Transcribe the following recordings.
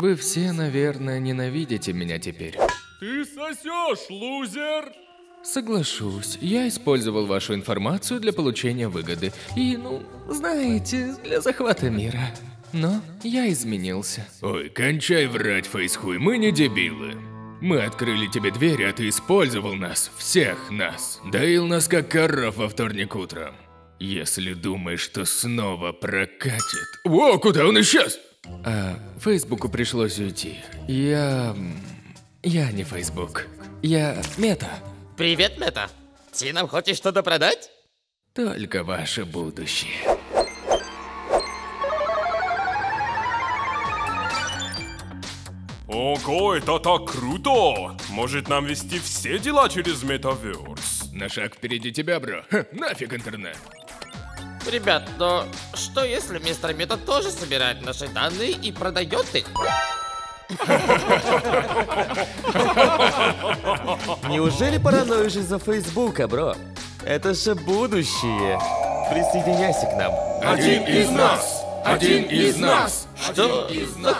Вы все, наверное, ненавидите меня теперь. Ты сосешь, лузер! Соглашусь, я использовал вашу информацию для получения выгоды. И, ну, знаете, для захвата мира. Но я изменился. Ой, кончай врать, фейсхуй, мы не дебилы. Мы открыли тебе дверь, а ты использовал нас, всех нас. Доил нас как коров во вторник утром. Если думаешь, что снова прокатит... О, куда он исчез? А Фейсбуку пришлось уйти. Я... Я не Фейсбук. Я Мета. Привет, Мета. Ты нам хочешь что-то продать? Только ваше будущее. Ого, это так круто! Может нам вести все дела через Metaverse? На шаг впереди тебя, бро. Ха, нафиг интернет. Ребят, но что если мистер Мета тоже собирает наши данные и продает их? Неужели параноишь из-за Фейсбука, бро? Это же будущее. Присоединяйся к нам. Один из нас! Один из нас! Что? Один из нас!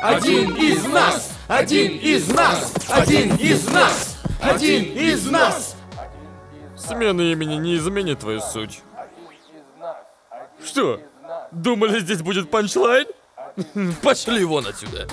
Один из нас! Один из нас! Один из нас! Один из нас! Смена имени не изменит твою суть. Что? Думали, здесь будет панчлайн? Пошли вон отсюда.